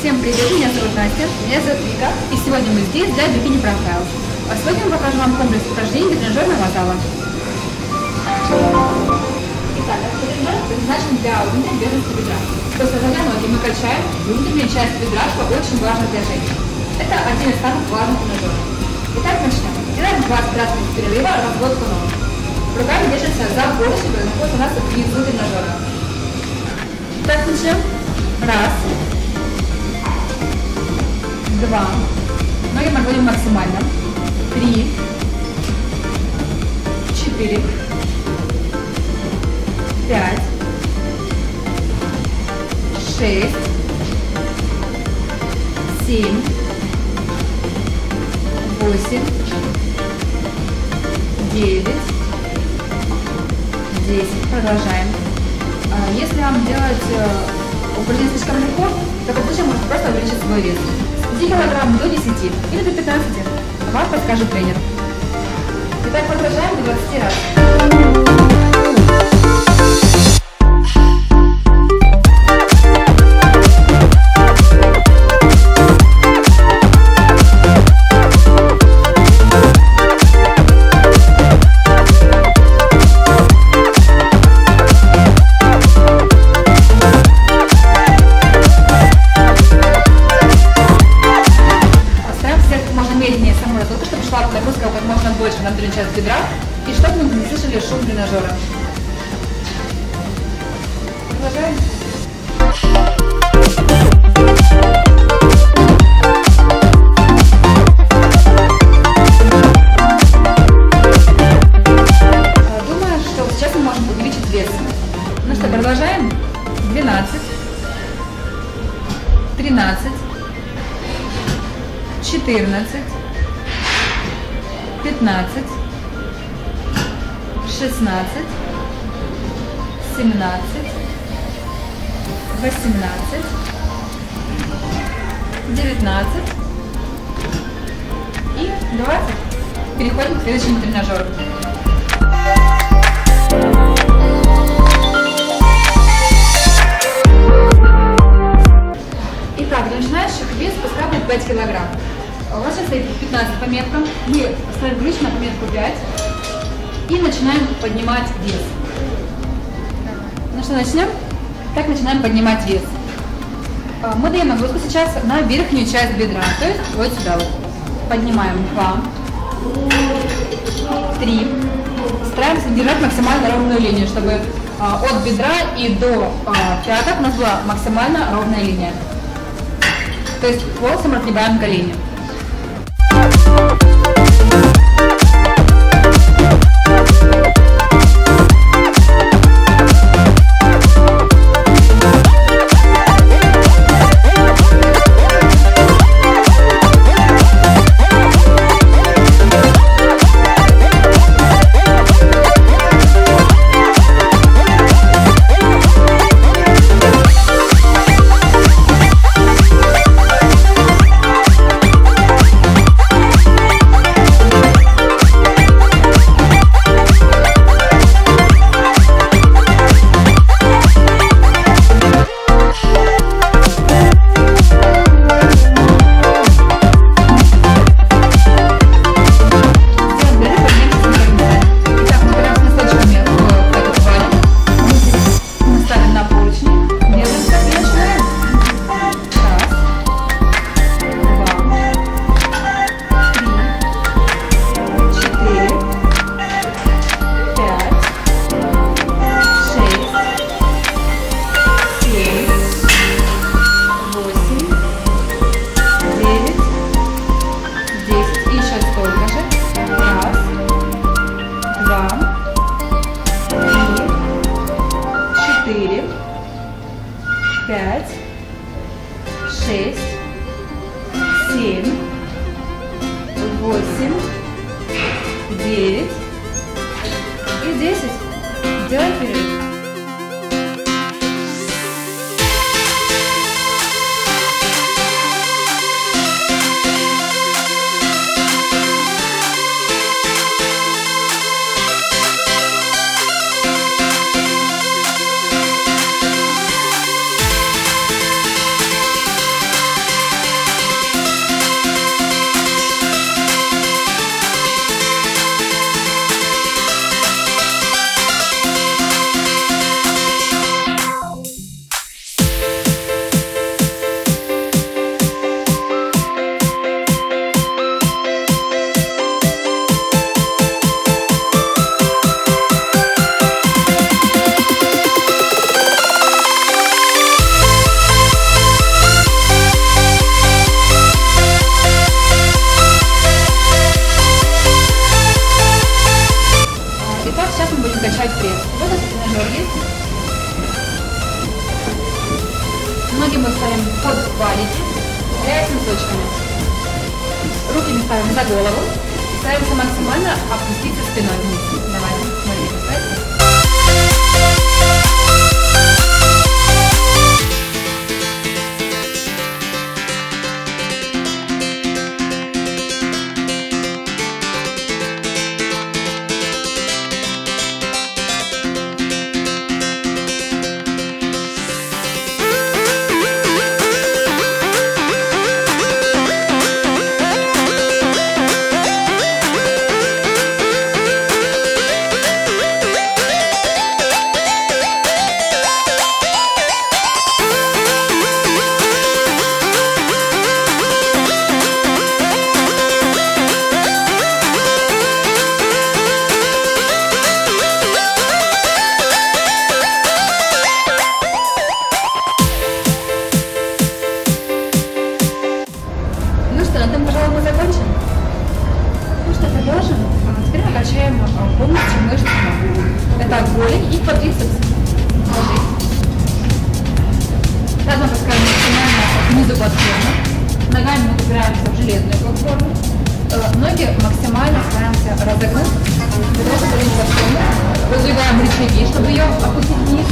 Всем привет, меня зовут Настя, меня зовут Вика, и сегодня мы здесь для Bikini Profiles. А сегодня мы покажем вам комплекс упражнений тренажерного зала. Итак, этот тренажер предназначен для внутренней бедра. После задания ноги мы качаем внутреннюю часть бедра, что очень важно для женщин. Это один из самых важных тренажеров. Итак, начнем. Делаем 20 раз без перерыва разводку ног. Руками держимся за который находится у нас внизу тренажера. Так, начнем. Раз два, ноги находим максимально, три, четыре, пять, шесть, семь, восемь, девять, десять. Продолжаем. А, если вам делать э, упражнение слишком легко, в случае можете просто увеличить свой вес. 10 килограмм до 10 или до 15. Вам подскажет тренер. Итак, продолжаем до 20 раз. 15, 16, 17, 18, 19 и 20. Переходим к следующему тренажеру. Итак, для начинающих вес пускай будет 5 килограмм. У вас сейчас стоит 15 по меткам. Мы ставим ключ на пометку 5 и начинаем поднимать вес. Ну что, начнем? Так начинаем поднимать вес. А, мы даем нагрузку сейчас на верхнюю часть бедра, то есть вот сюда вот. Поднимаем 2, 3. Стараемся держать максимально ровную линию, чтобы а, от бедра и до а, пяток у нас была максимально ровная линия. То есть полностью мы отгибаем колени. Thank you. Пять, шесть, семь, восемь, девять и десять. Делаем перерыв. Ноги мы ставим под валики, цепляясь носочками. Руки мы ставим за голову. Стараемся максимально опуститься спиной вниз. Давайте, смотрите, И квадрицепс. Ложись. Сейчас мы опускаем максимально внизу платформу. Ногами мы упираемся в железную платформу. Э, Ноги максимально стараемся разогнуть. Для того, платформу. Раздвигаем рычаги, чтобы ее опустить вниз.